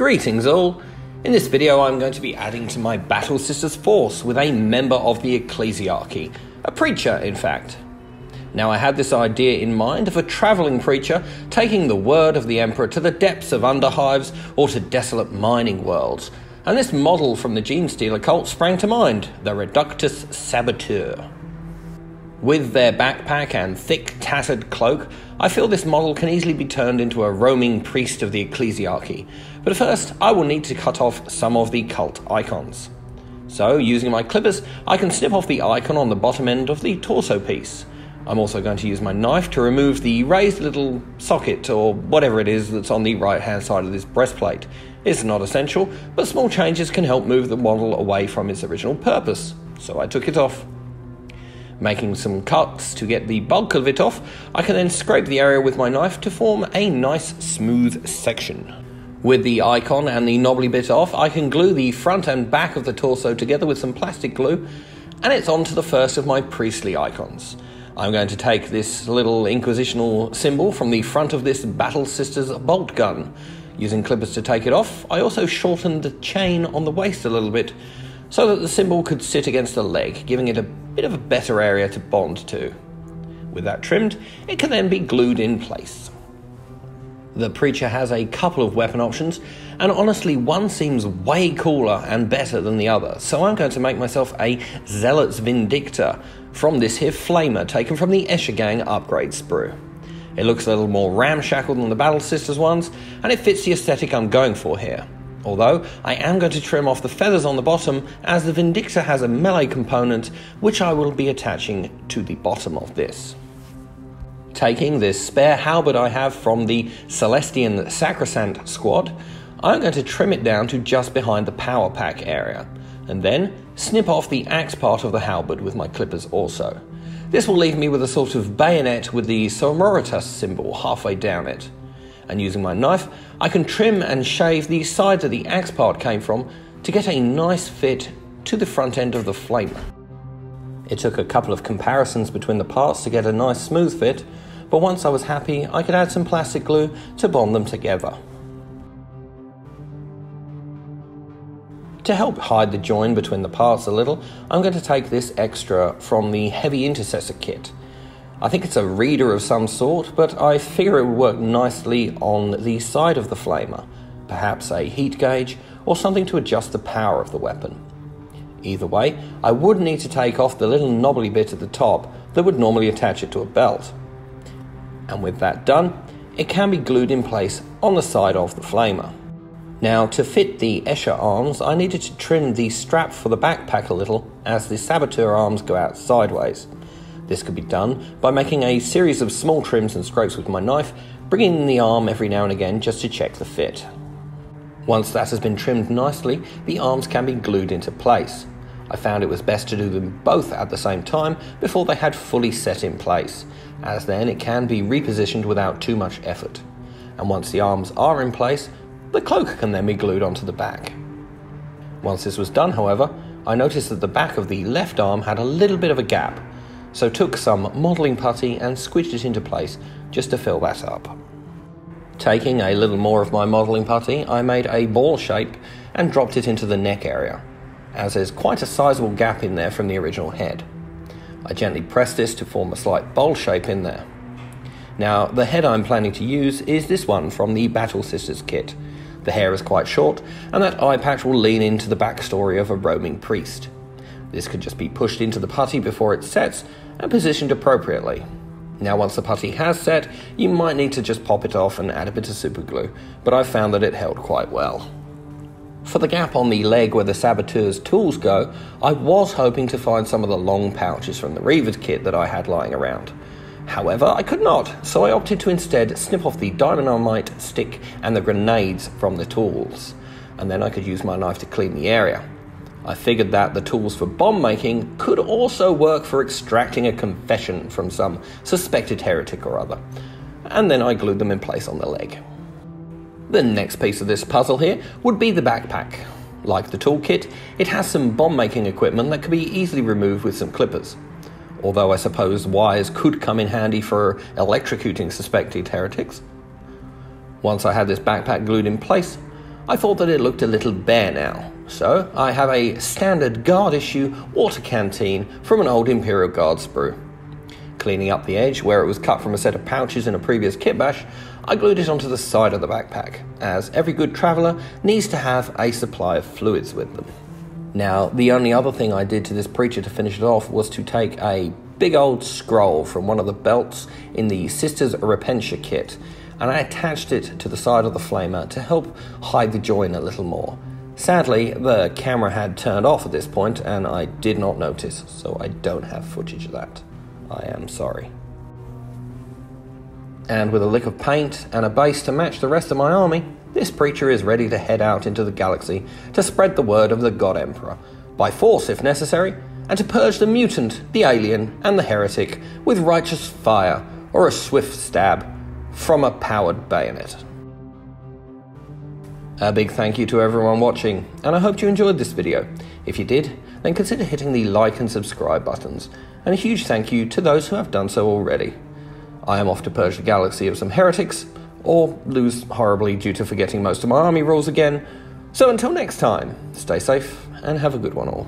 Greetings all! In this video I'm going to be adding to my Battle Sisters force with a member of the Ecclesiarchy, a preacher in fact. Now I had this idea in mind of a travelling preacher taking the word of the Emperor to the depths of underhives or to desolate mining worlds, and this model from the Genestealer cult sprang to mind, the Reductus Saboteur. With their backpack and thick, tattered cloak, I feel this model can easily be turned into a roaming priest of the ecclesiarchy. But first, I will need to cut off some of the cult icons. So, using my clippers, I can snip off the icon on the bottom end of the torso piece. I'm also going to use my knife to remove the raised little socket or whatever it is that's on the right hand side of this breastplate. It's not essential, but small changes can help move the model away from its original purpose, so I took it off. Making some cuts to get the bulk of it off, I can then scrape the area with my knife to form a nice smooth section. With the icon and the knobbly bit off, I can glue the front and back of the torso together with some plastic glue, and it's on to the first of my priestly icons. I'm going to take this little inquisitional symbol from the front of this Battle Sisters bolt gun. Using clippers to take it off, I also shortened the chain on the waist a little bit so that the symbol could sit against the leg, giving it a bit of a better area to bond to. With that trimmed, it can then be glued in place. The Preacher has a couple of weapon options, and honestly, one seems way cooler and better than the other, so I'm going to make myself a Zealot's Vindictor from this here Flamer taken from the Escher Gang upgrade sprue. It looks a little more ramshackle than the Battle Sisters ones, and it fits the aesthetic I'm going for here. Although I am going to trim off the feathers on the bottom as the Vindictor has a melee component which I will be attaching to the bottom of this. Taking this spare halberd I have from the Celestian Sacresants squad, I'm going to trim it down to just behind the power pack area, and then snip off the axe part of the halberd with my clippers also. This will leave me with a sort of bayonet with the Sororitas symbol halfway down it and using my knife, I can trim and shave the sides that the axe part came from to get a nice fit to the front end of the flamer. It took a couple of comparisons between the parts to get a nice smooth fit, but once I was happy, I could add some plastic glue to bond them together. To help hide the join between the parts a little, I'm going to take this extra from the Heavy Intercessor kit. I think it's a reader of some sort, but I figure it would work nicely on the side of the flamer, perhaps a heat gauge or something to adjust the power of the weapon. Either way, I would need to take off the little knobbly bit at the top that would normally attach it to a belt. And with that done, it can be glued in place on the side of the flamer. Now, to fit the Escher arms, I needed to trim the strap for the backpack a little as the saboteur arms go out sideways. This could be done by making a series of small trims and scrapes with my knife, bringing in the arm every now and again just to check the fit. Once that has been trimmed nicely, the arms can be glued into place. I found it was best to do them both at the same time before they had fully set in place, as then it can be repositioned without too much effort. And once the arms are in place, the cloak can then be glued onto the back. Once this was done, however, I noticed that the back of the left arm had a little bit of a gap, so took some modelling putty and squished it into place just to fill that up. Taking a little more of my modelling putty, I made a ball shape and dropped it into the neck area, as there's quite a sizable gap in there from the original head. I gently press this to form a slight bowl shape in there. Now, the head I'm planning to use is this one from the Battle Sisters kit. The hair is quite short, and that eye patch will lean into the backstory of a roaming priest. This could just be pushed into the putty before it sets and positioned appropriately. Now once the putty has set, you might need to just pop it off and add a bit of super glue, but I found that it held quite well. For the gap on the leg where the saboteur's tools go, I was hoping to find some of the long pouches from the Reiver's kit that I had lying around. However, I could not, so I opted to instead snip off the dynamite stick and the grenades from the tools, and then I could use my knife to clean the area. I figured that the tools for bomb making could also work for extracting a confession from some suspected heretic or other, and then I glued them in place on the leg. The next piece of this puzzle here would be the backpack. Like the toolkit, it has some bomb making equipment that can be easily removed with some clippers. Although I suppose wires could come in handy for electrocuting suspected heretics. Once I had this backpack glued in place, I thought that it looked a little bare now. So I have a standard guard issue water canteen from an old Imperial Guard sprue. Cleaning up the edge where it was cut from a set of pouches in a previous kit bash, I glued it onto the side of the backpack, as every good traveller needs to have a supply of fluids with them. Now, the only other thing I did to this preacher to finish it off was to take a big old scroll from one of the belts in the Sisters Repentia kit, and I attached it to the side of the flamer to help hide the join a little more. Sadly, the camera had turned off at this point, and I did not notice, so I don't have footage of that. I am sorry. And with a lick of paint and a base to match the rest of my army, this preacher is ready to head out into the galaxy to spread the word of the God Emperor, by force if necessary, and to purge the mutant, the alien, and the heretic with righteous fire or a swift stab from a powered bayonet. A big thank you to everyone watching, and I hope you enjoyed this video. If you did, then consider hitting the like and subscribe buttons, and a huge thank you to those who have done so already. I am off to purge the galaxy of some heretics, or lose horribly due to forgetting most of my army rules again. So until next time, stay safe and have a good one all.